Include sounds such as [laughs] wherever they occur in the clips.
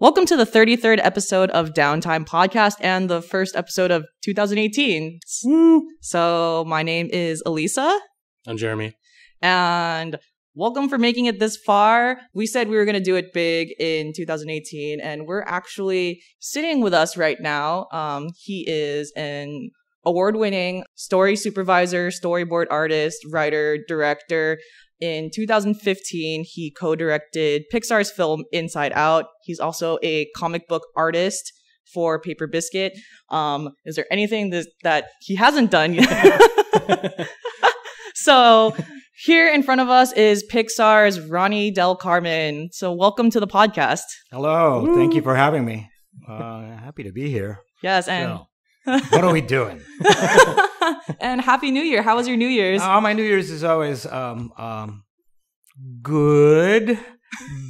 Welcome to the 33rd episode of Downtime Podcast and the first episode of 2018. So, my name is Alyssa, I'm Jeremy. and welcome for making it this far. We said we were going to do it big in 2018, and we're actually sitting with us right now. Um, he is an award winning story supervisor, storyboard artist, writer, director. In 2015, he co directed Pixar's film Inside Out. He's also a comic book artist for Paper Biscuit. Um, is there anything that, that he hasn't done yet? [laughs] so, here in front of us is Pixar's Ronnie Del Carmen. So, welcome to the podcast. Hello, Woo. thank you for having me. Uh, happy to be here. Yes, and So, what are we doing? [laughs] and Happy New Year. How was your New Year's? Oh, my New Year's is always um, um, good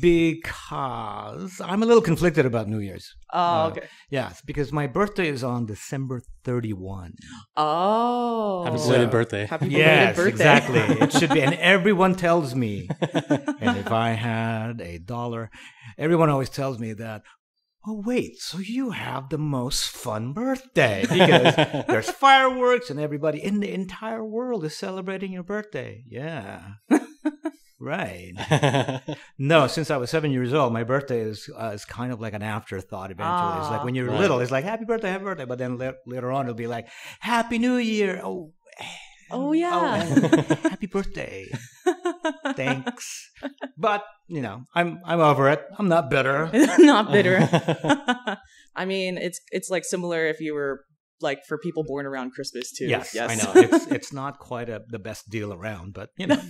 because I'm a little conflicted about New Year's. oh, uh, okay. Yes, because my birthday is on December 31. Oh, Happy So- belated birthday. Happy belated Yes, birthday. exactly. It should be, and [laughs] everyone tells me. And if [laughs] I had a dollar, everyone always tells me that. Oh wait, so you have the most fun birthday because [laughs] there's fireworks and everybody in the entire world is celebrating your birthday. Yeah. [laughs] right. [laughs] No, since I was seven years old, my birthday is uh, is kind of like an afterthought. Eventually, it's Ah. like when you're Right. little, it's like happy birthday, happy birthday, but then la- later on, it'll be like happy New Year. Oh, Oh, yeah. and happy birthday. Thanks, but you know, I'm I'm over it. I'm not bitter. [laughs] Not bitter. [laughs] [laughs] I mean, it's it's like similar if you were like for people born around Christmas too. Yes, yes. I know it's it's not quite a, the best deal around, but you know,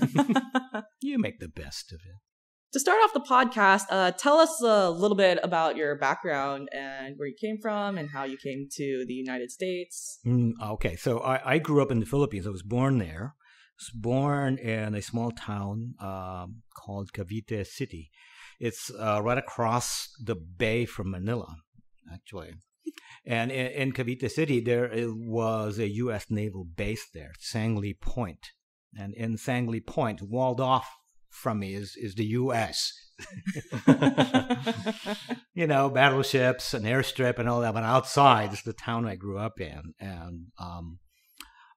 you make the best of it. to start off the podcast, uh, tell us a little bit about your background and where you came from and how you came to the United States. Mm, okay, so I, I grew up in the Philippines. I was born there. Was born in a small town um, called Cavite City. It's uh, right across the bay from Manila, actually. And in, in Cavite City, there was a U.S. naval base there, Sangley Point. And in Sangley Point, walled off from me, is, is the U.S. [laughs] you know, battleships, an airstrip, and all that. But outside is the town I grew up in, and um,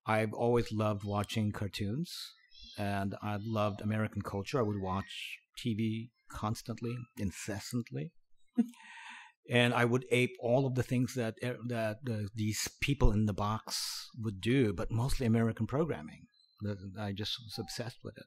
I've always loved watching cartoons, and I loved American culture. I would watch TV constantly, incessantly, [laughs] and I would ape all of the things that eh, that uh, these people in the box would do, but mostly American programming. I just was obsessed with it.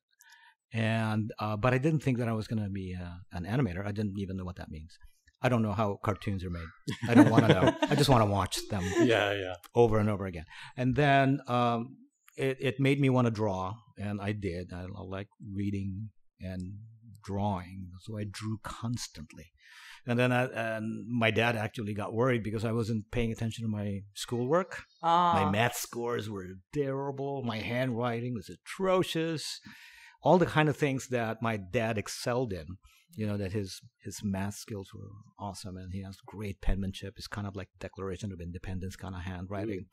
And uh, but I didn't think that I was going to be uh, an animator. I didn't even know what that means. I don't know how cartoons are made. I don't want to know. I just want to watch them [laughs] yeah, yeah. over and over again. And then um, it, it made me want to draw, and I did. I, I like reading and drawing, so I drew constantly. And then I, and my dad actually got worried because I wasn't paying attention to my schoolwork. Ah, My math scores were terrible. My handwriting was atrocious. All the kind of things that my dad excelled in. You know that his his math skills were awesome, and he has great penmanship. It's kind of like Declaration of Independence kind of handwriting.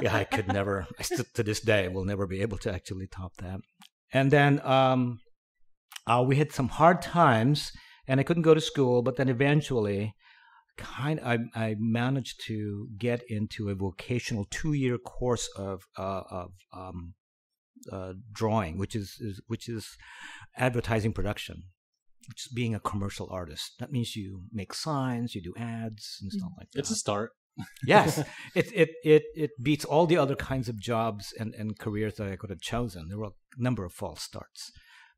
yeah, I could never. I still to this day will never be able to actually top that. And then um, uh, we had some hard times, and I couldn't go to school. But then eventually, kind I, I managed to get into a vocational two year course of uh, of um, uh, drawing, which is, is which is advertising production, which is being a commercial artist. That means you make signs, you do ads and stuff like that. It's a start. yes, [laughs] it, it it it beats all the other kinds of jobs and, and careers that I could have chosen. There were a number of false starts,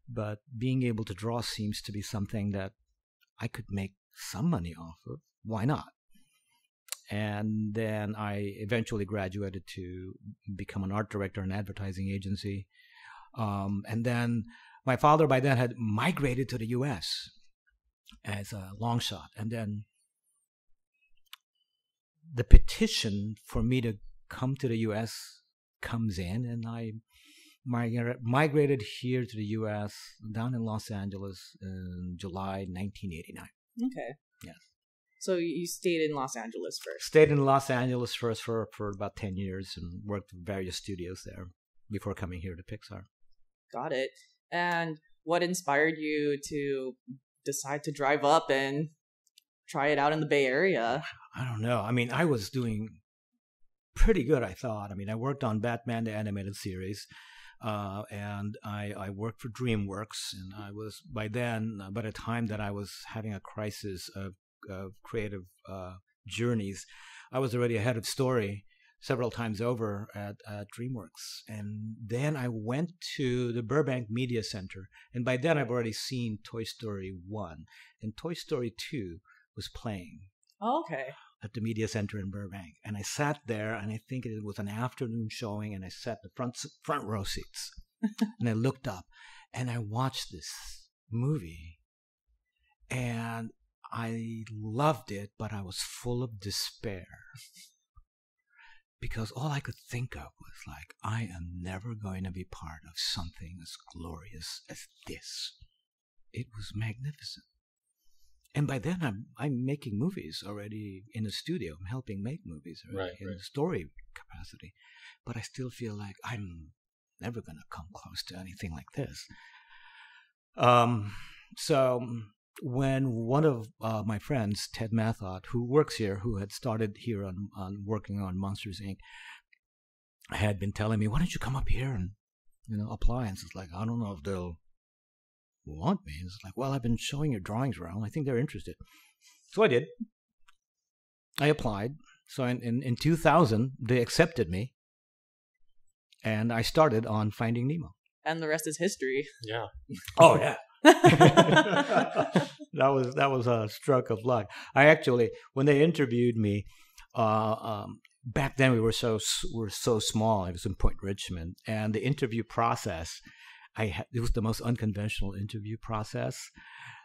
but being able to draw seems to be something that I could make some money off of. Why not? And then I eventually graduated to become an art director in an advertising agency. Um, and then my father by then had migrated to the U.S. as a long shot, and then the petition for me to come to the U.S. comes in, and I migra- migrated here to the U.S. down in Los Angeles in July 1989. okay. Yes. So you you stayed in Los Angeles first. Stayed in Los Angeles first for, for about 10 years and worked in various studios there before coming here to Pixar. Got it. And what inspired you to decide to drive up and try it out in the Bay Area? I don't know. I mean, I was doing pretty good, I thought. I mean, I worked on Batman the animated series. Uh, and I, I worked for DreamWorks, and I was by then, uh, by the time that I was having a crisis of, of creative uh, journeys, I was already ahead of story several times over at, at DreamWorks. And then I went to the Burbank Media Center, and by then I've already seen Toy Story 1, and Toy Story 2 was playing. Oh, okay. At the media center in Burbank, and I sat there, and I think it was an afternoon showing, and I sat the front front row seats, [laughs] and I looked up, and I watched this movie, and I loved it, but I was full of despair [laughs] because all I could think of was like, I am never going to be part of something as glorious as this. It was magnificent. And by then, I'm I'm making movies already in a studio. I'm helping make movies right, in right. story capacity, but I still feel like I'm never going to come close to anything like this. Um, so when one of uh, my friends, Ted Mathot, who works here, who had started here on, on working on Monsters Inc., had been telling me, "Why don't you come up here and you know apply?" And it's like, I don't know if they'll want me. It's like, well, I've been showing your drawings around. I think they're interested. So I did. I applied. So in, in, in 2000, they accepted me. And I started on Finding Nemo. And the rest is history. Yeah. Oh, yeah. [laughs] that was that was a stroke of luck. I actually, when they interviewed me, uh, um, back then we were so we were so small. I was in Point Richmond, and the interview process, I had, it was the most unconventional interview process.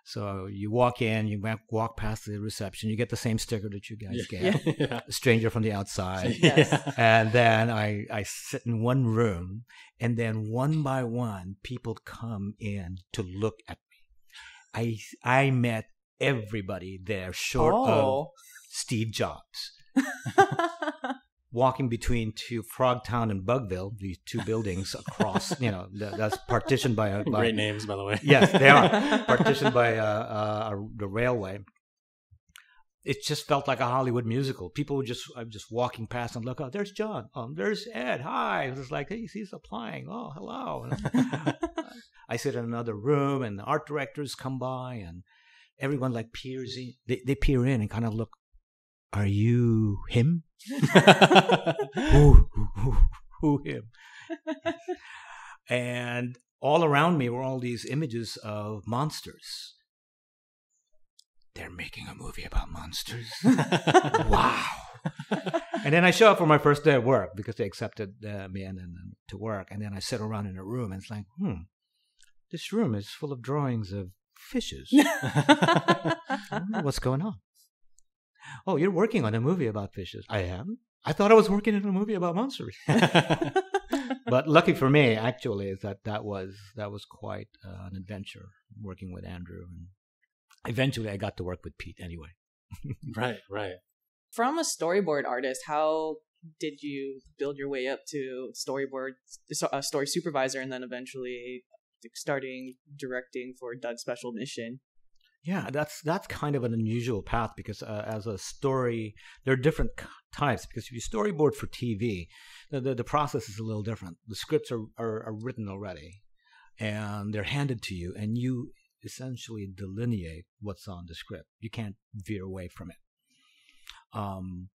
So you walk in, you walk past the reception, you get the same sticker that you guys yeah. get, [laughs] yeah. a stranger from the outside. [laughs] Yes. And then I, I sit in one room, and then one by one, people come in to look at me. I I met everybody there, short of oh. Steve Jobs. [laughs] Walking between two Frogtown and Bugville, these two [laughs] buildings across, you know, that, that's partitioned by a by, Great names, by the way. Yes, they are [laughs] partitioned by uh, uh, the railway. It just felt like a Hollywood musical. People were just I'm just walking past and look, oh, there's John. Um, there's Ed. Hi. It was like, hey, he's applying. Oh, hello. I sit in another room, and the art directors come by, and everyone like peers in. They, they peer in and kind of look. Are you him? [laughs] who, him? and all around me were all these images of monsters. They're making a movie about monsters. [laughs] wow. and then I show up for my first day of work because they accepted uh, me and, and, and to work. And then I sit around in a room and it's like, hmm, this room is full of drawings of fishes. [laughs] I don't know what's going on? Oh, you're working on a movie about fishes. I am. I thought I was working in a movie about monsters. [laughs] [laughs] but lucky for me, actually, is that that was that was quite uh, an adventure working with Andrew, and eventually I got to work with Pete anyway. [laughs] right, right. From a storyboard artist, how did you build your way up to storyboard, a story supervisor, and then eventually starting directing for Dug's Special Mission? Yeah, that's that's kind of an unusual path because uh, as a story, there are different types. Because if you storyboard for TV, the, the, the process is a little different. The scripts are, are, are written already, and they're handed to you, and you essentially delineate what's on the script. You can't veer away from it. Um,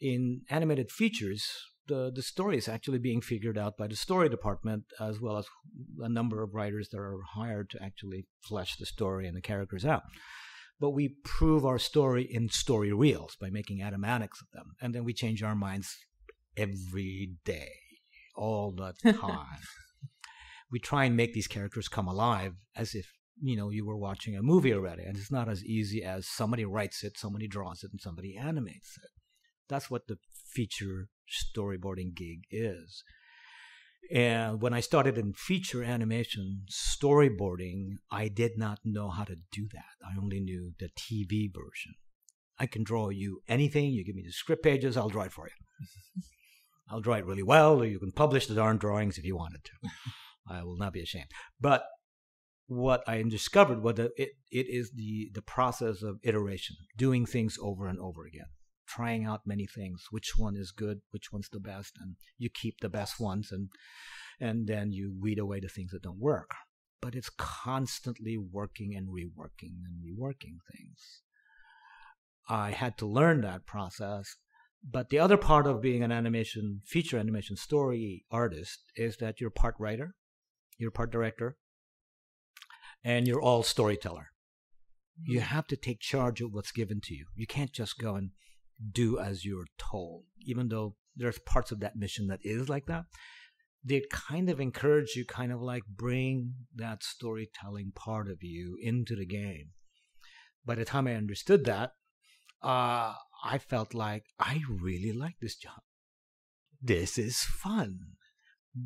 in animated features, the the story is actually being figured out by the story department as well as a number of writers that are hired to actually flesh the story and the characters out. But we prove our story in story reels by making animatics of them, and then we change our minds every day, all the [laughs] time. we try and make these characters come alive as if you know you were watching a movie already, and it's not as easy as somebody writes it, somebody draws it, and somebody animates it. That's what the feature storyboarding gig is. And when I started in feature animation storyboarding, I did not know how to do that. I only knew the TV version. I can draw you anything. You give me the script pages, I'll draw it for you. [laughs] I'll draw it really well, or you can publish the darn drawings if you wanted to. I will not be ashamed. But what I discovered was that it, it is the, the process of iteration, doing things over and over again, trying out many things, which one is good, which one's the best, and you keep the best ones and and then you weed away the things that don't work. But it's constantly working and reworking and reworking things. I had to learn that process. But the other part of being an animation, feature animation story artist is that you're part writer, you're part director, and you're all storyteller. You mm. have to take charge of what's given to you. You can't just go and do as you're told, even though there's parts of that mission that is like that. They kind of encourage you, kind of like bring that storytelling part of you into the game. By the time I understood that, uh, I felt like I really like this job. This is fun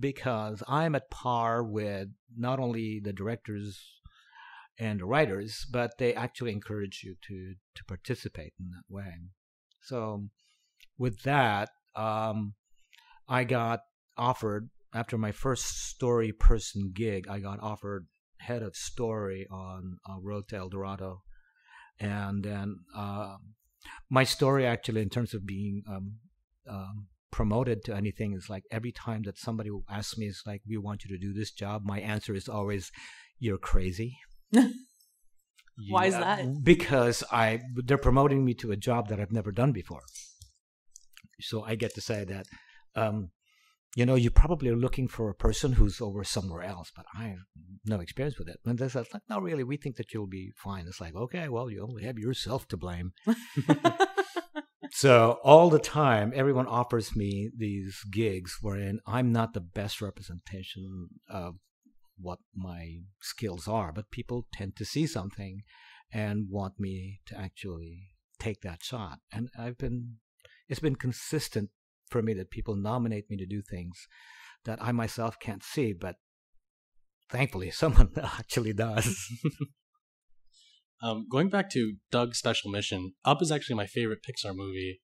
because I'm at par with not only the directors and the writers, but they actually encourage you to to participate in that way. So, with that, um, I got offered after my first story person gig. I got offered head of story on uh, Road to El Dorado, and then uh, my story actually, in terms of being um, um, promoted to anything, is like every time that somebody asks me, "Is like we want you to do this job," my answer is always, "You're crazy." [laughs] Why is that? Because I they're promoting me to a job that I've never done before. So I get to say that, um, you know, you probably are looking for a person who's over somewhere else, but I have no experience with it. And they said, like, no, really, we think that you'll be fine. It's like, okay, well, you only have yourself to blame. [laughs] so all the time, everyone offers me these gigs wherein I'm not the best representation of what my skills are, but people tend to see something and want me to actually take that shot. And I've been, it's been consistent for me that people nominate me to do things that I myself can't see, but thankfully [laughs] someone actually does. [laughs] um, going back to Dug's Special Mission, Up is actually my favorite Pixar movie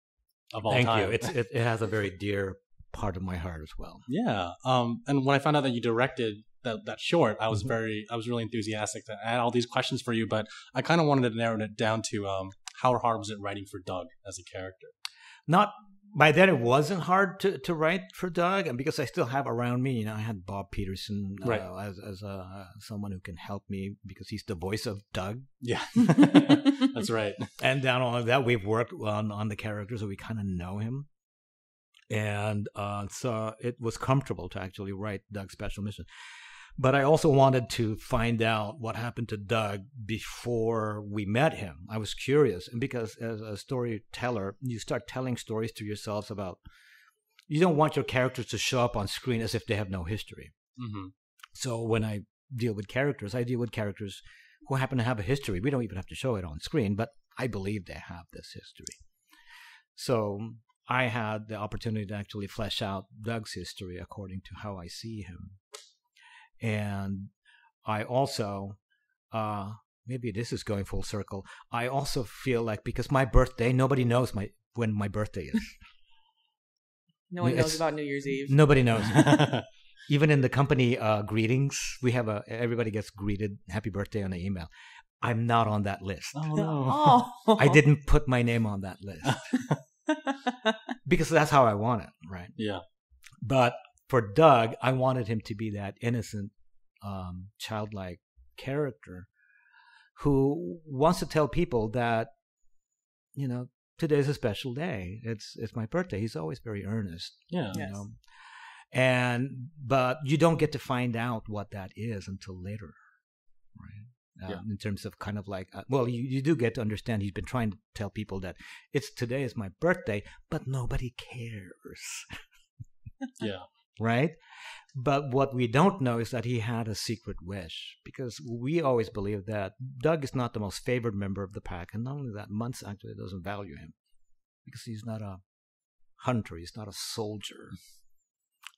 of all Thank time. Thank you. It's, it, it has a very dear part of my heart as well. Yeah. Um, and when I found out that you directed that, that short, I was Mhm. very, I was really enthusiastic to add all these questions for you, but I kind of wanted to narrow it down to um, how hard was it writing for Dug as a character? Not by then it wasn't hard to, to write for Dug, and because I still have around me, you know, I had Bob Peterson uh, Right. as as uh, someone who can help me because he's the voice of Dug. Yeah. [laughs] That's right. And down all of that, we've worked on on the character, so we kind of know him. And uh, so it was comfortable to actually write Dug's special mission. But I also wanted to find out what happened to Dug before we met him. I was curious, and because as a storyteller, you start telling stories to yourselves about. You don't want your characters to show up on screen as if they have no history. hmm So when I deal with characters, I deal with characters who happen to have a history. We don't even have to show it on screen, but I believe they have this history. So I had the opportunity to actually flesh out Dug's history according to how I see him. And I also, uh, maybe this is going full circle. I also feel like because my birthday, nobody knows my when my birthday is. [laughs] no one It's- knows about New Year's Eve. nobody knows. [laughs] even in the company uh, greetings, we have a everybody gets greeted happy birthday on the email. I'm not on that list. oh, no. [laughs] Oh, I didn't put my name on that list because that's how I want it, right? Yeah. But for Dug, I wanted him to be that innocent, um, childlike character who wants to tell people that, you know, today's a special day. It's it's my birthday. He's always very earnest Yeah. you Yes. know and but you don't get to find out what that is until later right um, Yeah. in terms of kind of like uh, well you, you do get to understand he's been trying to tell people that it's today is my birthday but nobody cares [laughs] Yeah. Right? But what we don't know is that he had a secret wish because we always believe that Dug is not the most favored member of the pack and not only that Muntz actually doesn't value him because he's not a hunter he's not a soldier.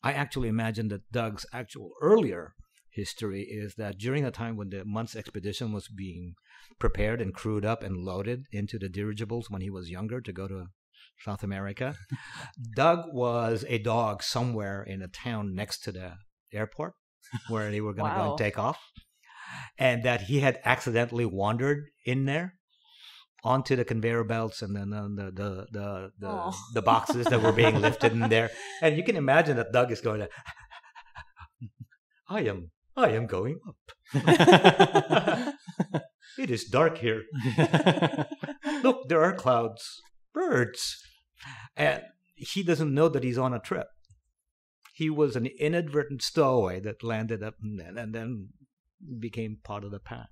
I actually imagine that Dug's actual earlier history is that during the time when the Muntz expedition was being prepared and crewed up and loaded into the dirigibles when he was younger to go to South America. Dug was a dog somewhere in a town next to the airport where they were going to go and take off. and that he had accidentally wandered in there onto the conveyor belts and then on the the the the, Aw. the boxes that were being lifted in there. And you can imagine that Dug is going to I am I am going up. [laughs] [laughs] It is dark here. [laughs] Look, there are clouds, birds. And he doesn't know that he's on a trip. He was an inadvertent stowaway that landed up and then, and then became part of the pack.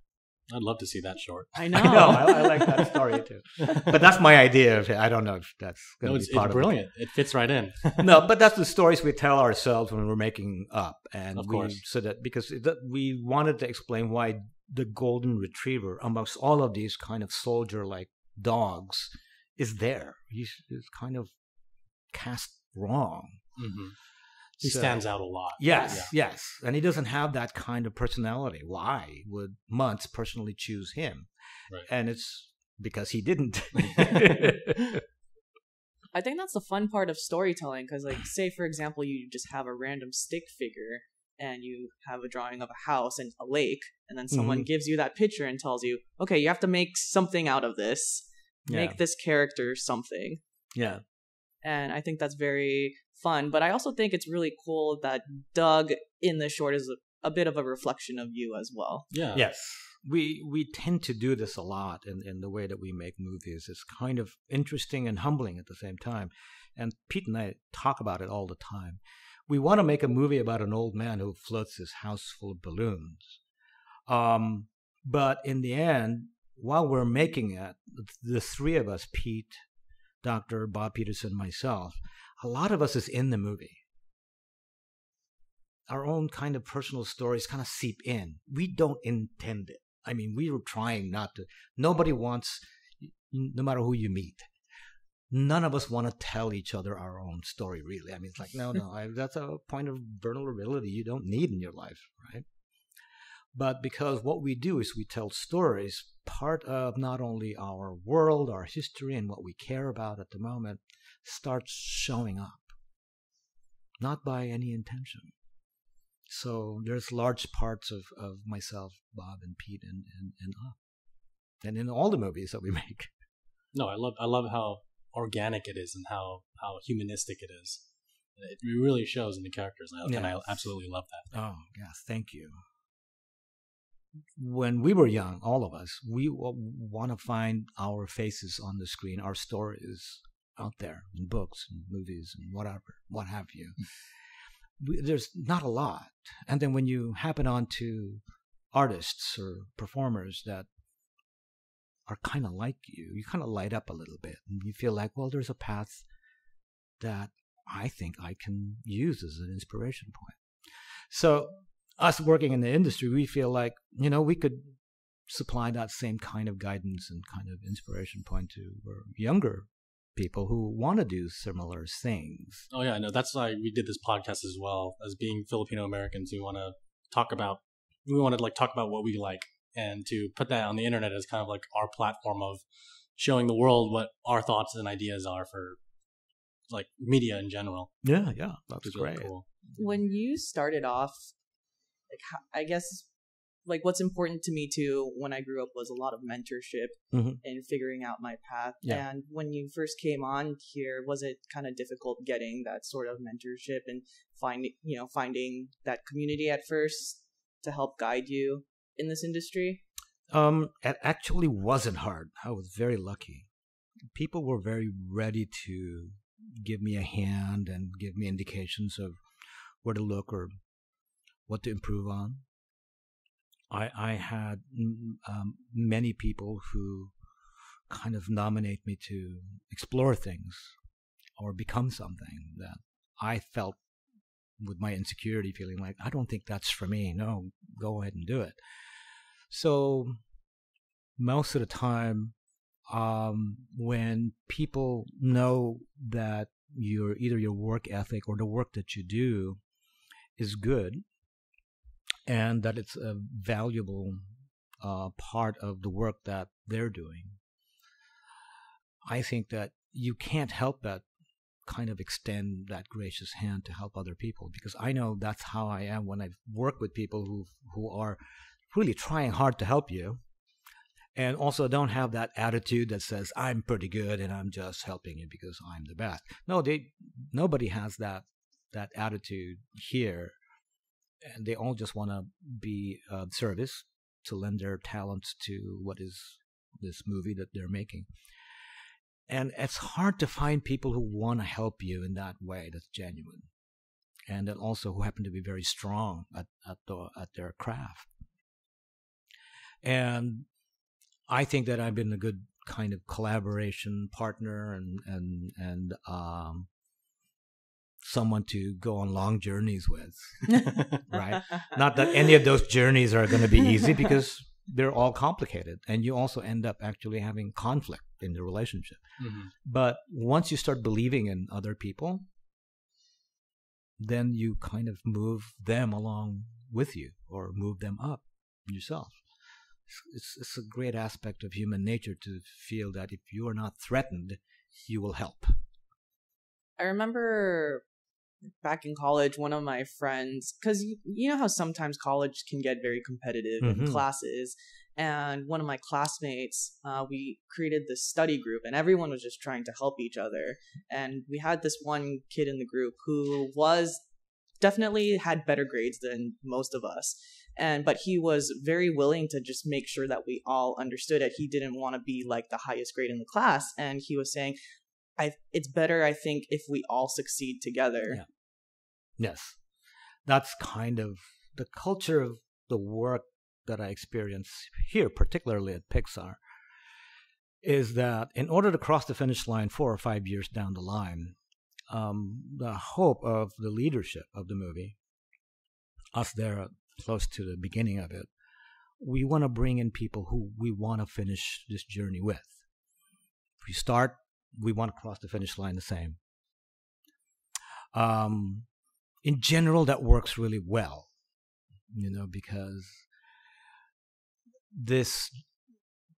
I'd love to see that short. I [laughs] know. I know. I, I like that story too. [laughs] But that's my idea of it. I don't know if that's going to it's, be part it's of it. brilliant. It fits right in. [laughs] no, but that's the stories we tell ourselves when we're making up, and Of we course. so that because it, that we wanted to explain why the golden retriever, amongst all of these kind of soldier-like dogs, is there. He's, he's kind of cast wrong. hmm He So- stands out a lot. Yes, Yeah. yes, and he doesn't have that kind of personality. Why would Muntz personally choose him? Right. And it's because he didn't. [laughs] [laughs] I think that's the fun part of storytelling because, like, say for example, you just have a random stick figure and you have a drawing of a house and a lake, and then someone gives you that picture and tells you, "Okay, you have to make something out of this. Yeah, Make this character something." yeah, And I think that's very fun. But I also think it's really cool that Dug in the short is a, a bit of a reflection of you as well. Yeah. Yes. We we tend to do this a lot in, in the way that we make movies. It's kind of interesting and humbling at the same time. And Pete and I talk about it all the time. We want to make a movie about an old man who floats his house full of balloons. Um, but in the end, while we're making it, the three of us, Pete, Dr. Bob Peterson, myself, a lot of us is in the movie our own kind of personal stories kind of seep in. We don't intend it. I mean, we were trying not to. Nobody wants, no matter who you meet, none of us want to tell each other our own story, really. I mean, it's like, no, no, I, that's a point of vulnerability you don't need in your life, right? But because what we do is we tell stories, part of not only our world, our history, and what we care about at the moment starts showing up, not by any intention. So there's large parts of, of myself, Bob and Pete and, and, and up. And in all the movies that we [laughs] make. No, I love I love how organic it is and how how humanistic it is. It really shows in the characters, and I, and I absolutely love that. Oh, yes, thank you. When we were young, all of us, we w- want to find our faces on the screen, our stories out there in books and movies and whatever, what have you. Mm. We- There's not a lot. And then when you happen onto artists or performers that are kind of like you, you kind of light up a little bit and you feel like, well, there's a path that I think I can use as an inspiration point. So, us working in the industry, we feel like, you know, we could supply that same kind of guidance and kind of inspiration point to uh, younger people who want to do similar things. Oh yeah, no, that's why we did this podcast as well. As being Filipino Americans, we want to talk about we want to like talk about what we like and to put that on the internet as kind of like our platform of showing the world what our thoughts and ideas are for like media in general. Yeah, yeah, that's It's really great. cool. when you started off like i guess like what's important to me too when i grew up was a lot of mentorship Mhm. and figuring out my path Yeah. and when you first came on here was it kind of difficult getting that sort of mentorship and finding you know finding that community at first to help guide you in this industry Um, it actually wasn't hard. I was very lucky. People were very ready to give me a hand and give me indications of where to look or what to improve on. I I had um, many people who kind of nominate me to explore things or become something that I felt with my insecurity feeling like I don't think that's for me. No, go ahead and do it. So most of the time, um, when people know that your either your work ethic or the work that you do is good, and that it's a valuable uh, part of the work that they're doing, I think that you can't help but kind of extend that gracious hand to help other people because I know that's how I am when I work with people who who are really trying hard to help you and also don't have that attitude that says i'm pretty good and i'm just helping you because i'm the best. No they nobody has that that attitude here and they all just want to be of service to lend their talents to what is this movie that they're making. And it's hard to find people who want to help you in that way that's genuine and then also who happen to be very strong at, at, the, at their craft. And I think that I've been a good kind of collaboration partner and and and um, someone to go on long journeys with. [laughs] right? Not that any of those journeys are going to be easy because they're all complicated, and you also end up actually having conflict in the relationship. Mm-hmm. But once you start believing in other people, then you kind of move them along with you or move them up yourself it's, it's a great aspect of human nature to feel that if you are not threatened, you will help. I remember back in college, one of my friends, because you, you, know how sometimes college can get very competitive mm-hmm. in classes. And one of my classmates, uh, we created this study group, and everyone was just trying to help each other. And we had this one kid in the group who was definitely had better grades than most of us and but he was very willing to just make sure that we all understood it he didn't want to be like the highest grade in the class and he was saying i it's better i think if we all succeed together yeah. yes that's kind of the culture of the work that i experience here particularly at pixar is that in order to cross the finish line four or five years down the line um, the hope of the leadership of the movie us there close to the beginning of it, we want to bring in people who we want to finish this journey with. If we start, we want to cross the finish line the same. Um, in general, that works really well, you know, because this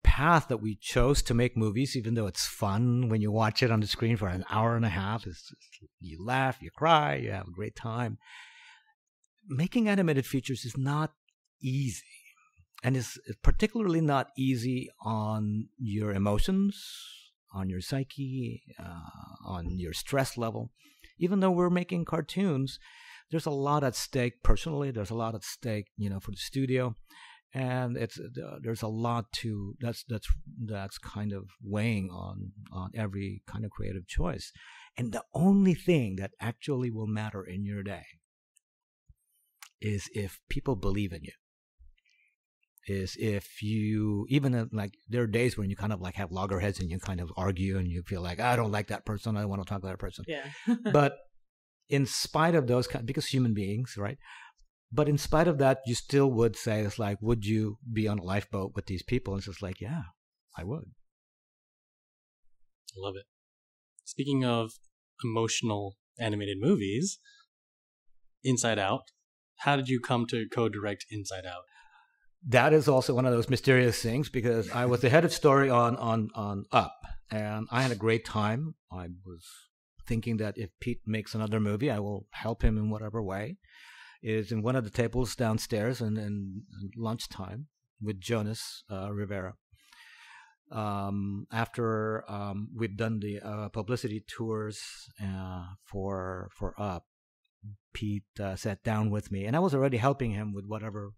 path that we chose to make movies, even though it's fun when you watch it on the screen for an hour and a half, is you laugh, you cry, you have a great time making animated features is not easy and it's particularly not easy on your emotions on your psyche uh, on your stress level. Even though we're making cartoons there's a lot at stake personally there's a lot at stake you know for the studio. And it's uh, there's a lot to that's that's that's kind of weighing on on every kind of creative choice. And the only thing that actually will matter in your day is if people believe in you is if you even like there are days when you kind of like have loggerheads and you kind of argue and you feel like I don't like that person, I don't want to talk to that person. Yeah. [laughs] but in spite of those kind, because human beings, right? But in spite of that, you still would say it's like, would you be on a lifeboat with these people? And it's just like, yeah, I would. I love it. Speaking of emotional animated movies, Inside Out how did you come to co-direct Inside Out? That is also one of those mysterious things because I was the head of story on on on Up, and I had a great time. I was thinking that if Pete makes another movie, I will help him in whatever way. Is in one of the tables downstairs and in, in lunchtime with Jonas uh, Rivera. Um, after um, we've done the uh, publicity tours uh, for for Up, Pete uh, sat down with me, and I was already helping him with whatever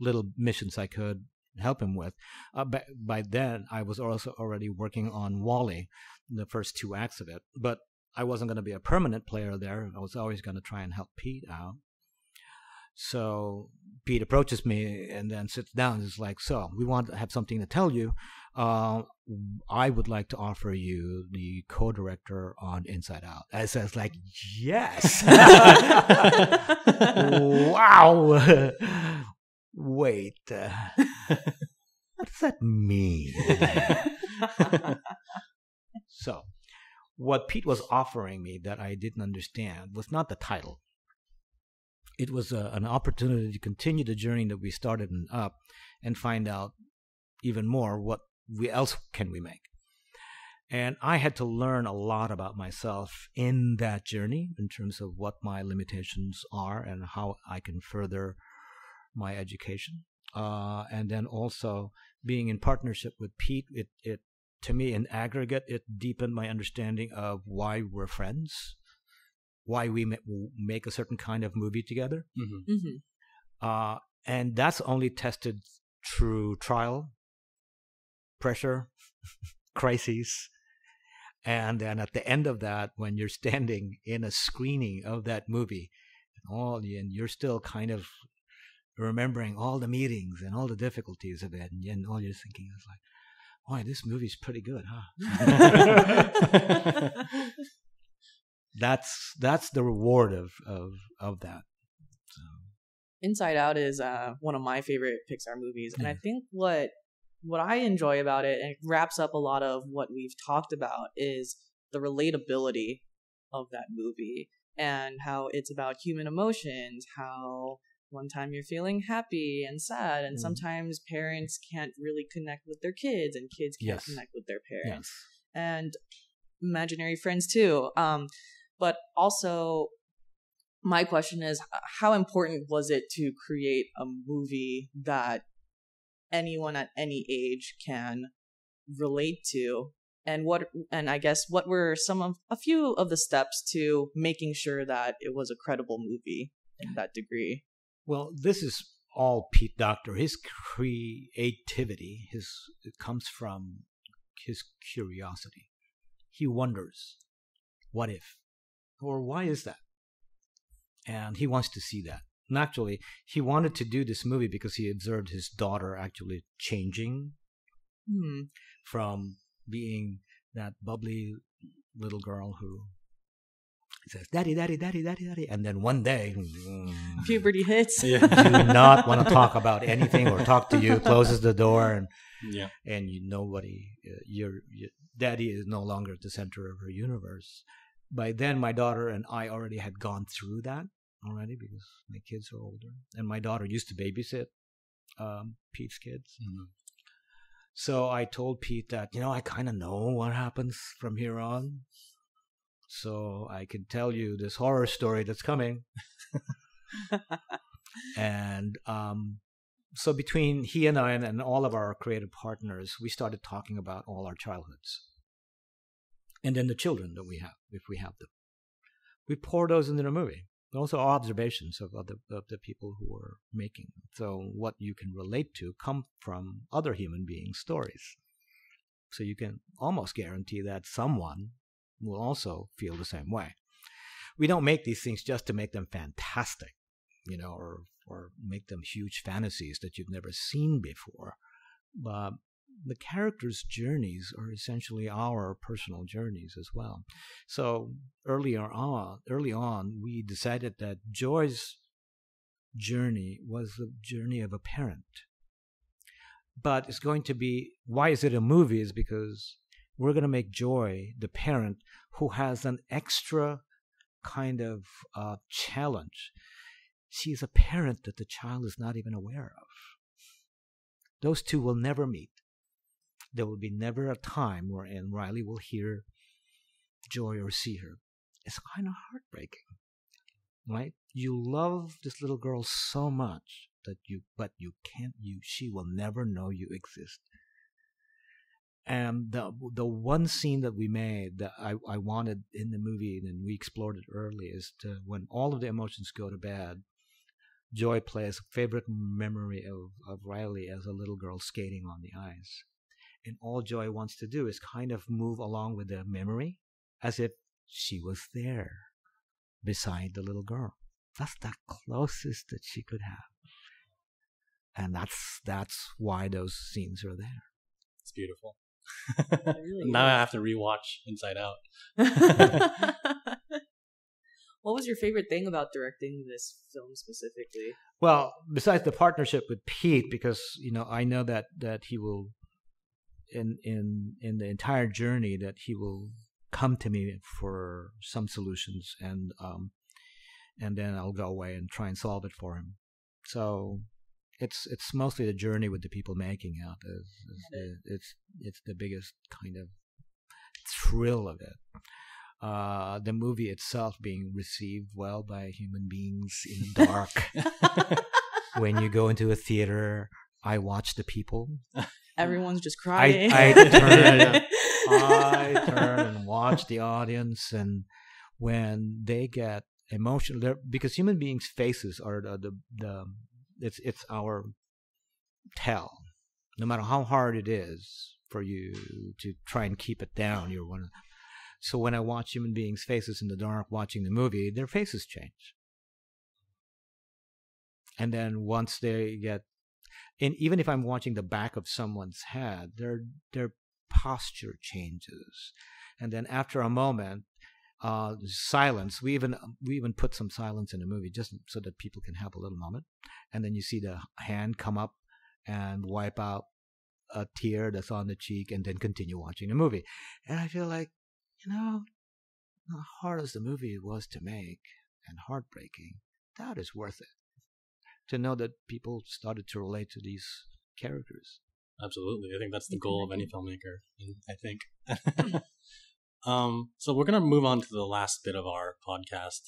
little missions I could help him with. Uh, by, by then, I was also already working on WALL-E, the first two acts of it. But I wasn't going to be a permanent player there. I was always going to try and help Pete out. So Pete approaches me and then sits down. It's like, so we want to have something to tell you. Uh, I would like to offer you the co-director on Inside Out. I says like, yes. [laughs] [laughs] wow. [laughs] Wait. Uh, [laughs] what does that mean? [laughs] so, what Pete was offering me that I didn't understand was not the title it was a, an opportunity to continue the journey that we started and up and find out even more what we, else can we make and i had to learn a lot about myself in that journey in terms of what my limitations are and how i can further my education. Uh, and then also being in partnership with Pete, it it to me in aggregate it deepened my understanding of why we're friends, why we make a certain kind of movie together, hmm hmm uh, and that's only tested through trial, pressure, [laughs] crises. And then at the end of that, when you're standing in a screening of that movie, and all and you're still kind of remembering all the meetings and all the difficulties of it, and, and all you're thinking is like, "Boy, this movie's pretty good, huh?" [laughs] that's that's the reward of of of that. So, Inside Out is uh, one of my favorite Pixar movies, and I think what what I enjoy about it, and it wraps up a lot of what we've talked about, is the relatability of that movie and how it's about human emotions. How one time you're feeling happy and sad, and Mm. sometimes parents can't really connect with their kids, and kids can't Yes. connect with their parents yes. and imaginary friends too. Um, but also, my question is, how important was it to create a movie that anyone at any age can relate to? And what, and I guess, what were some of a few of the steps to making sure that it was a credible movie in that degree? Well, this is all Pete Docter. His creativity, his it comes from his curiosity. He wonders, what if, or why is that? And he wants to see that. And actually, he wanted to do this movie because he observed his daughter actually changing Hmm. from being that bubbly little girl who says, "Daddy, daddy, daddy, daddy, daddy," and then one day. mm, Puberty hits. Yeah. [laughs] do not want to talk about anything or talk to you [laughs] closes the door and yeah. and you nobody uh, your, your daddy is no longer at the center of her universe by then my daughter and i already had gone through that already because my kids are older and my daughter used to babysit um, pete's kids Mhm. so i told pete that you know i kind of know what happens from here on so i can tell you this horror story that's coming [laughs] and um, so between he and I and, and all of our creative partners, we started talking about all our childhoods, and then the children that we have, if we have them. We pour those into the movie. Also, observations of other of the people who are making. So what you can relate to come from other human being stories. So you can almost guarantee that someone will also feel the same way. We don't make these things just to make them fantastic you know, or or make them huge fantasies that you've never seen before. But the characters' journeys are essentially our personal journeys as well. So earlier on, early on, we decided that Joy's journey was the journey of a parent. But it's going to be why is it a movie? Is because we're going to make Joy the parent who has an extra kind of uh, challenge she's a parent that the child is not even aware of. Those two will never meet. There will be never a time wherein Riley will hear Joy or see her. It's kind of heartbreaking, right? You love this little girl so much that you, but you can't. You, she will never know you exist. And the the one scene that we made that I, I wanted in the movie, and we explored it early, is to when all of the emotions go to bed, Joy plays a favorite memory of, of Riley as a little girl skating on the ice. And all Joy wants to do is kind of move along with the memory as if she was there beside the little girl. That's the closest that she could have. And that's that's why those scenes are there. It's beautiful. Really [laughs] now I have to rewatch Inside Out. [laughs] what was your favorite thing about directing this film specifically? Well, besides the partnership with Pete, because you know I know that that he will, in in in the entire journey, that he will come to me for some solutions, and um, and then I'll go away and try and solve it for him. So it's it's mostly the journey with the people making out. Is, is the, it's it's the biggest kind of thrill of it. Uh, the movie itself being received well by human beings in the dark. [laughs] when you go into a theater, I watch the people. [laughs] Everyone's just crying. I turn, [laughs] I turn and watch the audience, and when they get emotional, because human beings' faces are the, the the it's it's our tell. No matter how hard it is for you to try and keep it down, you're one. Of, So when I watch human beings' faces in the dark watching the movie, their faces change. And then once they get, and even if I'm watching the back of someone's head, their their posture changes, and then after a moment, uh, silence. We even we even put some silence in the movie just so that people can have a little moment, and then you see the hand come up and wipe out a tear that's on the cheek, and then continue watching the movie. And I feel like, you know, how hard as the movie was to make and heartbreaking, that is worth it. To know that people started to relate to these characters. Absolutely. I think that's the goal of any filmmaker. and I think. [clears throat] [laughs] um, so we're gonna move on to the last bit of our podcast.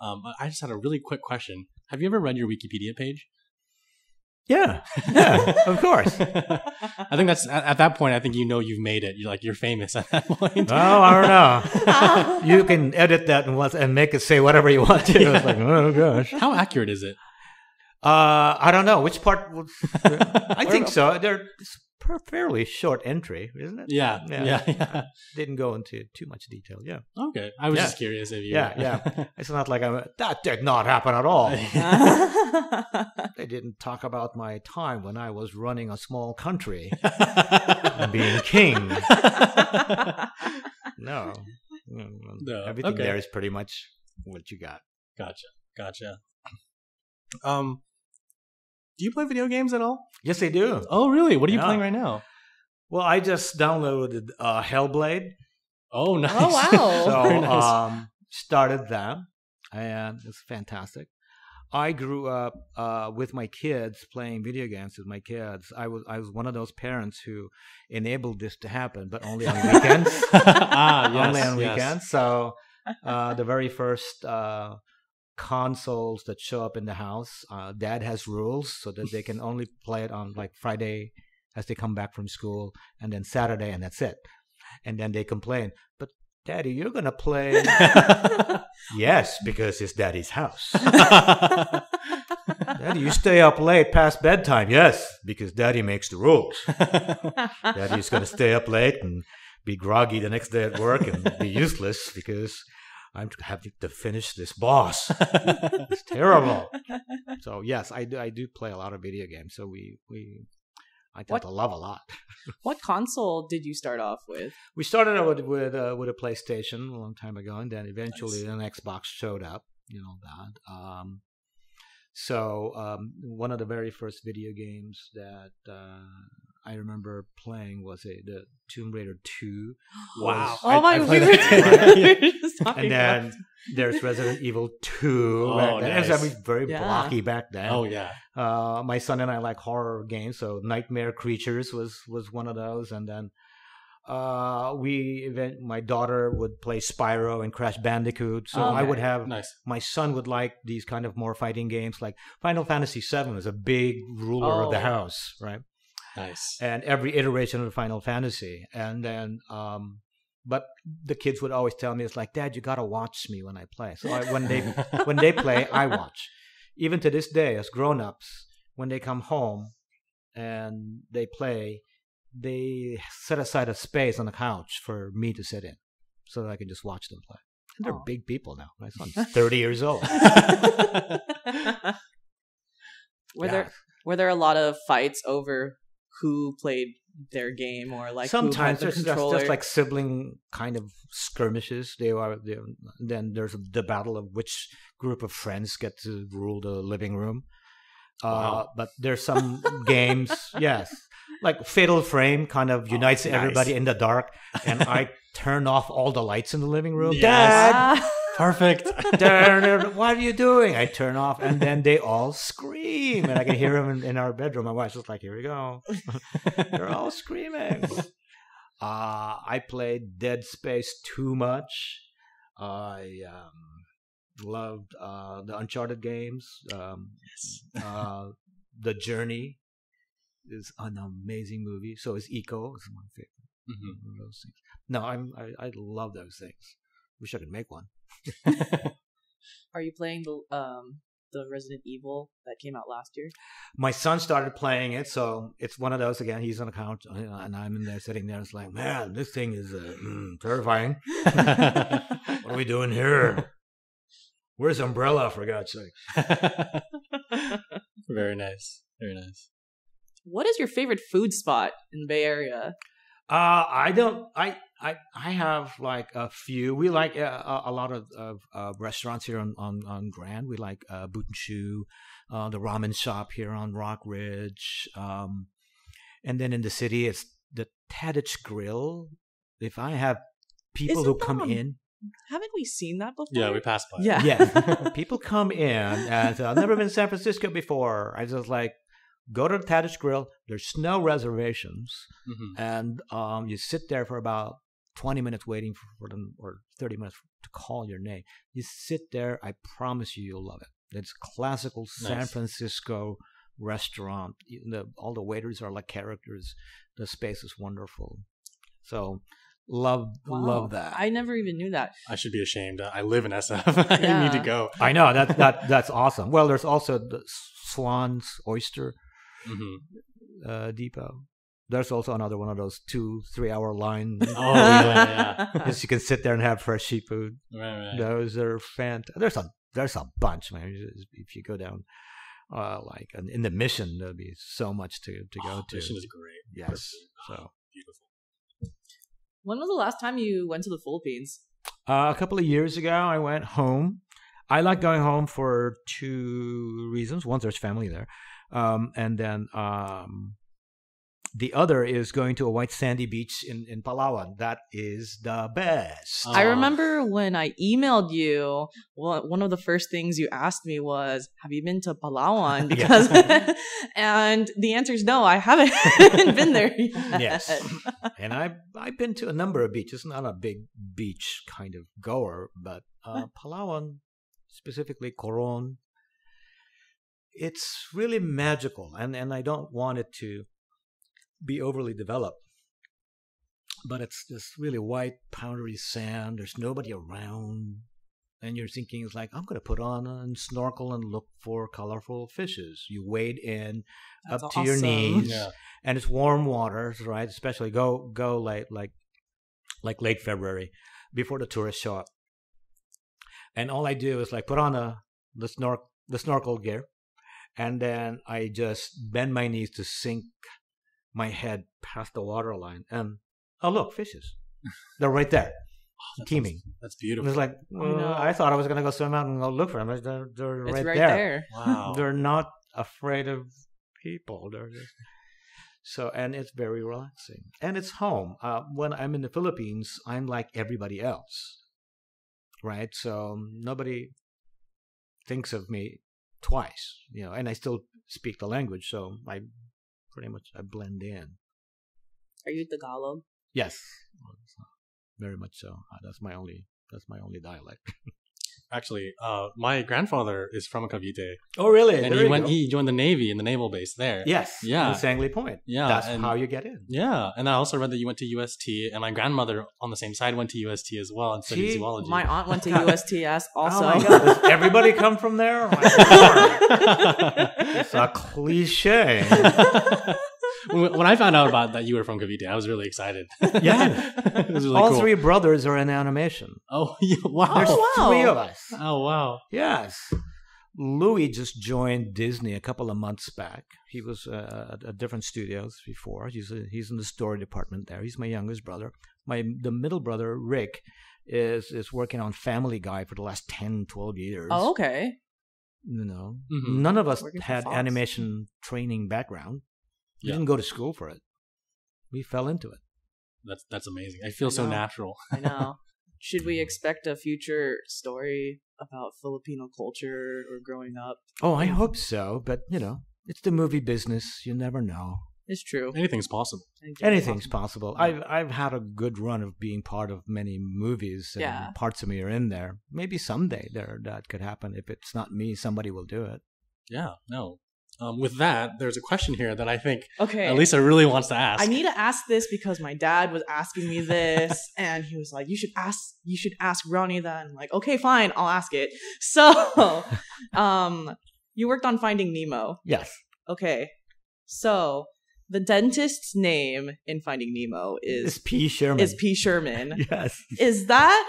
Um, I just had a really quick question. Have you ever read your Wikipedia page? Yeah, yeah, of course. [laughs] I think that's at, at that point. I think you know you've made it. You're like you're famous at that point. Oh, I don't know. [laughs] you can edit that and, what- and make it say whatever you want to. It's like, oh gosh. How accurate is it? Uh, I don't know which part. [laughs] I think so. A fairly short entry, isn't it? Yeah, Yeah. yeah, [laughs] yeah. Didn't go into too much detail. Yeah, Okay, I was Yeah. just curious if you. yeah, yeah. [laughs] It's not like I'm. That did not happen at all. [laughs] They didn't talk about my time when I was running a small country and being king. No, Mm, No, everything okay. there is pretty much what you got. Gotcha, gotcha. Um, do you play video games at all? Yes, they do. Oh, really? What are you Yeah. playing right now? Well, I just downloaded uh, Hellblade. Oh, nice. Oh, wow. [laughs] so Very nice. um, started that, and it's fantastic. I grew up uh, with my kids playing video games with my kids. I was I was one of those parents who enabled this to happen, but only on weekends. [laughs] ah, [laughs] yes, only on yes. weekends. So uh, the very first uh, consoles that show up in the house, uh, Dad has rules so that they can [laughs] only play it on like Friday as they come back from school, and then Saturday, and that's it. And then they complain, but Daddy, you're gonna play. [laughs] yes, because it's Daddy's house. [laughs] Daddy, you stay up late past bedtime. Yes, because Daddy makes the rules. Daddy's gonna stay up late and be groggy the next day at work and be useless because I'm having to finish this boss. [laughs] It's terrible. So yes, I do. I do play a lot of video games. So we we I tend What- to love a lot. [laughs] what console did you start off with? We started out with with, uh, with a PlayStation a long time ago, and then eventually an Xbox showed up. You know that. Um, so um, one of the very first video games that uh, I remember playing was a the Tomb Raider Two. [gasps] Wow. Oh I- my god, we were, that. [laughs] we were just [laughs] talking and about- then there's Resident Evil Two. [laughs] Oh, back then. It was, I mean, very Yeah. blocky back then. oh yeah. Uh, my son and I like horror games, so Nightmare Creatures was was one of those, and then uh, we event my daughter would play Spyro and Crash Bandicoot, so I would have Nice. my son would like these kind of more fighting games, like Final Fantasy VII was a big ruler of the Oh. house, right? Nice. and every iteration of Final Fantasy. And then, um, but the kids would always tell me, "It's like, Dad, you gotta watch me when I play." So I, when they [laughs] when they play, I watch. Even to this day, as grown-ups, when they come home and they play, they set aside a space on the couch for me to sit in, so that I can just watch them play. And they're Aw. big people now. My son's [laughs] thirty years old. [laughs] were Yeah. there were there a lot of fights over who played their game or like sometimes who had there's the just, controller? just like sibling kind of skirmishes they are then there's the battle of which group of friends get to rule the living room uh, Wow. but there's some games [laughs] yes like fatal frame kind of unites nice. everybody in the dark and [laughs] i turn off all the lights in the living room Yes. dad. [laughs] Perfect. [laughs] Dad, what are you doing? I turn off, and then they all scream, and I can hear them in, in our bedroom. My wife's just like, "Here we go." They're all screaming. Uh, I played Dead Space too much. I um, loved uh, the Uncharted games. Um, uh, The Journey is an amazing movie. So is Ico. It's my favorite. Mhm. One of those things. No, I'm I, I love those things. Wish I could make one. [laughs] Are you playing the um the Resident Evil that came out last year? My son started playing it, so it's one of those again. He's on the couch, uh, and I'm in there sitting there. It's like, man, this thing is uh, mm, terrifying. [laughs] [laughs] What are we doing here? Where's Umbrella, for God's sake? Very nice. Very nice. What is your favorite food spot in the Bay Area? Uh, I don't. I I I have like a few. We like uh, a, a lot of, of uh, restaurants here on, on on Grand. We like uh, Boot and Shoe, uh, the ramen shop here on Rockridge, um, and then in the city it's the Tadich Grill. If I have people Isn't who come on- in, Haven't we seen that before? Yeah, we passed by. Yeah. yeah, [laughs] people come in and I've never been to San Francisco before. I just like go to the Tadich Grill. There's no reservations Mhm. and um, you sit there for about 20 minutes waiting for, for them or 30 minutes to call your name you sit there i promise you you'll love it it's classical san Nice. francisco restaurant the, all the waiters are like characters the space is wonderful so love Wow. love that I never even knew that. I should be ashamed. I live in SF. [laughs] I Yeah. need to go. I know that that that's awesome well there's also the swan's oyster hmm uh, depot there's also another one of those two three hour line [laughs] Oh, [laughs] yeah, Yes, you can sit there and have fresh seafood. Right, right. Those are fantastic. There's a there's a bunch, man. If you go down, uh, like in in the mission, there'll be so much to to go Oh, to. Mission is great. yes. So Beautiful. when was the last time you went to the Philippines? uh, a couple of years ago, I went home. I like going home for two reasons. One, there's family there, um, and then um, the other is going to a white sandy beach in in Palawan. That is the best. I remember when I emailed you, well, one of the first things you asked me was, "Have you been to Palawan?" [laughs] [laughs] Because, and the answer is no, I haven't [laughs] been there yet. Yes. and I've I've been to a number of beaches. Not a big beach kind of goer, but uh, Palawan, specifically Coron, it's really magical, and and I don't want it to be overly developed. But it's this really white, powdery sand. There's nobody around. And you're thinking, it's like, I'm going to put on and snorkel and look for colorful fishes. You wade in That's up to your knees Yeah. and it's warm waters, right? Especially go go late like like late February before the tourists show up. And all I do is like put on a the snork the snorkel gear, and then I just bend my knees to sink my head past the water line, and oh look, fishes, they're right there, [laughs] That's- teeming. That's And beautiful. it's like well, know. I thought I was gonna go swim out and go look for them. They're, they're It's right, right, there. there. wow. [laughs] They're not afraid of people. They're just so, and it's very relaxing, and it's home. Uh, when I'm in the Philippines, I'm like everybody else, right? So nobody thinks of me twice, you know, and I still speak the language, so I pretty much I blend in. Are you Tagalog? Yes, very much so. Uh, that's my only that's my only dialect. [laughs] Actually, uh, my grandfather is from Cavite, Oh, really? and he went. He joined the Navy in the naval base there. yes, Yeah. in Sangley Point. Yeah, that's and- how you get in. Yeah, and I also read that you went to UST, and my grandmother on the same side went to UST as well and studied Gee, zoology. My aunt went to [laughs] USTS also. Oh my God, does everybody come from there? [laughs] it's a cliche. [laughs] when when I found out about that you were from Cavite, I was really excited. [laughs] Yeah. it was really All cool. three brothers are in animation. Oh [laughs] yeah, wow. There's wow. three of us. Oh wow. Yes. Louis just joined Disney a couple of months back. He was uh, at, at different studios before. He's a, he's in the story department there. He's my youngest brother. My the middle brother Rick is is working on Family Guy for the last 10, 12 years. oh, okay. you know, Mhm. none of us had animation training background. We Yeah. didn't go to school for it. We fell into it. That's that's amazing. I feel so natural. I know. [laughs] Should we expect a future story about Filipino culture or growing up? Oh, I hope so. But you know, it's the movie business. You never know. It's true. Anything's possible. Anything's possible. I've I've had a good run of being part of many movies, and Yeah. parts of me are in there. Maybe someday there that could happen. If it's not me, somebody will do it. Yeah. No. Um, with that, there's a question here that I think Okay. Alyssa really wants to ask. I need to ask this because my dad was asking me this, [laughs] and he was like, "You should ask. You should ask Ronnie that." And I'm like, "Okay, fine, I'll ask it." [laughs] So, um, you worked on Finding Nemo. Yes. Okay, so the dentist's name in Finding Nemo is P. Sherman. is P. Sherman. [laughs] Yes. Is that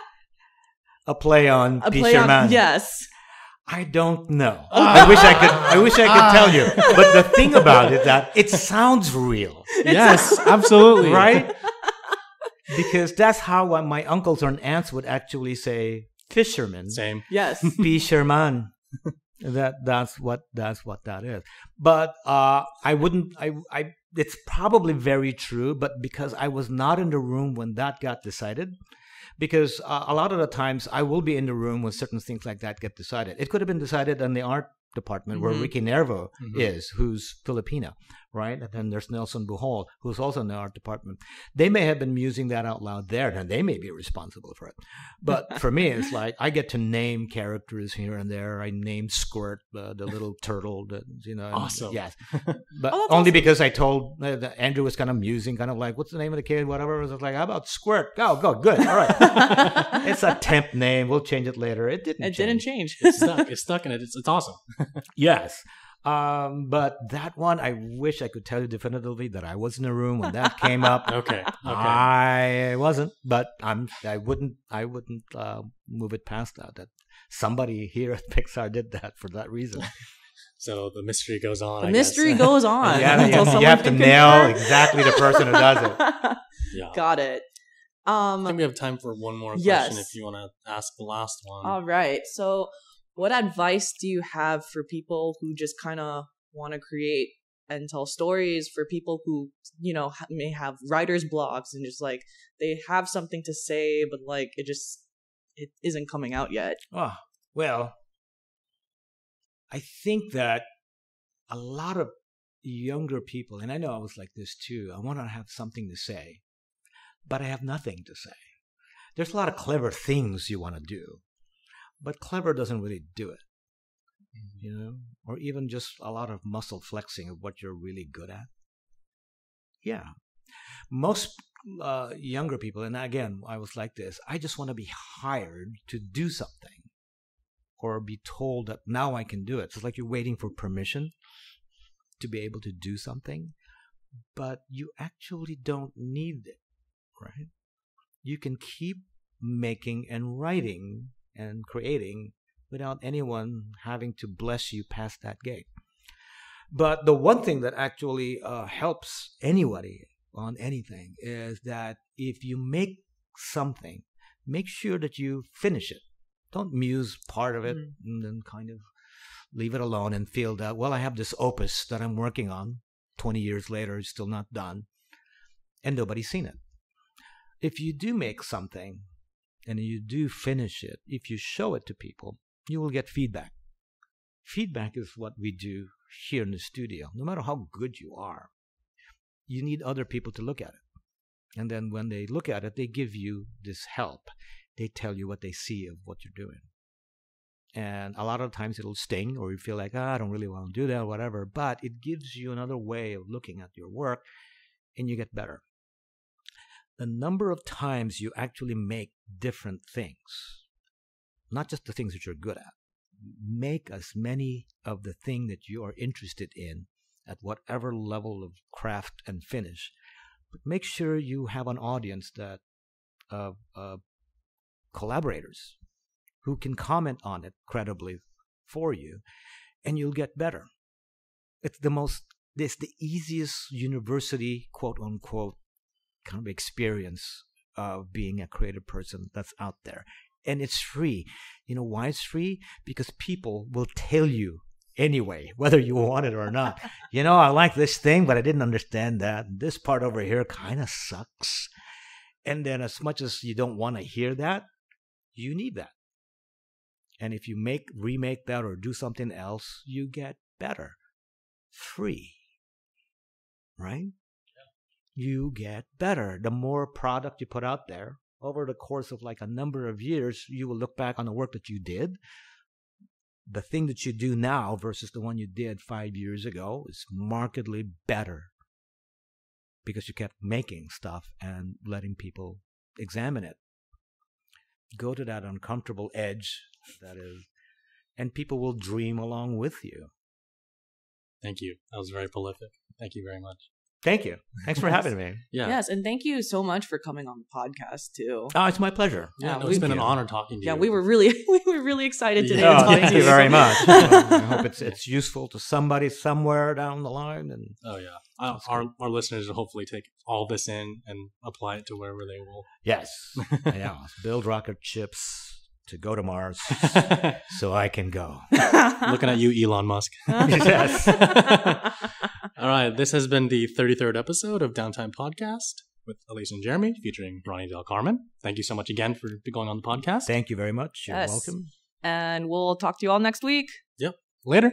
A play on a P. play Sherman. on? Yes. I don't know. I wish I could. I wish I could tell you. [laughs] But the thing about it that it sounds real, yes, [laughs] absolutely. right? because that's how uh, my uncles and aunts would actually say fisherman. Same. Yes. [laughs] P. Sherman. that that's what that's what that is. But uh, I wouldn't. I I. It's probably very true, but because I was not in the room when that got decided, because uh, a lot of the times I will be in the room when certain things like that get decided. It could have been decided in the art department where Mhm. Ricky Nierva Mhm. is, who's Filipino, right? And then there's Nelson Bohol, who's also in the art department. They may have been musing that out loud there, and they may be responsible for it. But for me, it's like I get to name characters here and there. I named Squirt, uh, the little [laughs] turtle, that you know. and- Awesome. Yes, [laughs] but Oh, only awesome. because I told uh, that Andrew was kind of musing, kind of like, "What's the name of the kid?" Whatever. I was like, "How about Squirt?" Go, go, good, all right. [laughs] it's a temp name. We'll change it later. It didn't. It didn't change. It's stuck. It's stuck in it. It's, it's awesome. Yes. Um, but that one, I wish I could tell you definitively that I was in the room when that came up. [laughs] Okay. Okay. I wasn't, but I'm. I wouldn't. I wouldn't uh, move it past that. That somebody here at Pixar did that for that reason. [laughs] so the mystery goes on. The I mystery guess. goes [laughs] on. you have, you until have- you someone have to can nail confirm. exactly the person who does it. Yeah. Got it. I think Um, we have time for one more question Yes. if you want to ask the last one. all right. So, what advice do you have for people who just kind of want to create and tell stories for people who, you know, may have writer's blocks and just like they have something to say, but like it just it isn't coming out yet. Oh, well, I think that a lot of younger people, and I know I was like this too, I want to have something to say, but I have nothing to say. There's a lot of clever things you want to do, but clever doesn't really do it, you know, or even just a lot of muscle flexing of what you're really good at. Yeah. Most uh, younger people, and again, I was like this, I just want to be hired to do something or be told that now I can do it. It's like you're waiting for permission to be able to do something, but you actually don't need it, right? You can keep making and writing and creating without anyone having to bless you past that gate. But the one thing that actually uh, helps anybody on anything is that if you make something, make sure that you finish it. Don't muse part of it Mm. and then kind of leave it alone and feel that, well, I have this opus that I'm working on 20 years later, it's still not done, and nobody's seen it. If you do make something and you do finish it, if you show it to people, you will get feedback. Feedback is what we do here in the studio. No matter how good you are, you need other people to look at it. And then when they look at it, they give you this help. They tell you what they see of what you're doing. And a lot of times it'll sting, or you feel like, ah, I don't really want to do that, whatever. But it gives you another way of looking at your work, and you get better. The number of times you actually make different things, not just the things that you're good at, make as many of the thing that you are interested in at whatever level of craft and finish. But make sure you have an audience that of uh, collaborators who can comment on it credibly for you, and you'll get better. It's the most, it's the easiest university, quote unquote, kind of experience of being a creative person that's out there. And it's free. You know why it's free? Because people will tell you anyway, [laughs] whether you want it or not. you know, I like this thing, but I didn't understand that. This part over here kind of sucks. And then, as much as you don't want to hear that, you need that. And if you make, remake that or do something else, you get better. Free. Right? You get better. The more product you put out there, over the course of like a number of years, you will look back on the work that you did. the thing that you do now versus the one you did five years ago is markedly better because you kept making stuff and letting people examine it. Go to that uncomfortable edge that is, and people will dream along with you. Thank you. That was very prolific. Thank you very much. Thank you. Thanks for having me. Yeah. Yes, and thank you so much for coming on the podcast too. Oh, it's my pleasure. Yeah, Yeah, no, it's been an honor talking to Yeah, you. Yeah, we were really [laughs] we were really excited today. Yeah. to Oh, talk thank to you very much. [laughs] I hope it's it's useful to somebody somewhere down the line. And Oh yeah, uh, That's our our listeners will hopefully take all this in and apply it to wherever they will. yes, [laughs] yeah, build rocket ships to go to Mars so I can go. Looking at you, Elon Musk. Yes. All right, this has been the 33rd episode of Downtime Podcast with Alyssa and Jeremy, featuring Ronnie Del Carmen. Thank you so much again for going on the podcast. Thank you very much. You're Yes. welcome. and we'll talk to you all next week. Yep. Later.